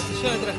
Chandra.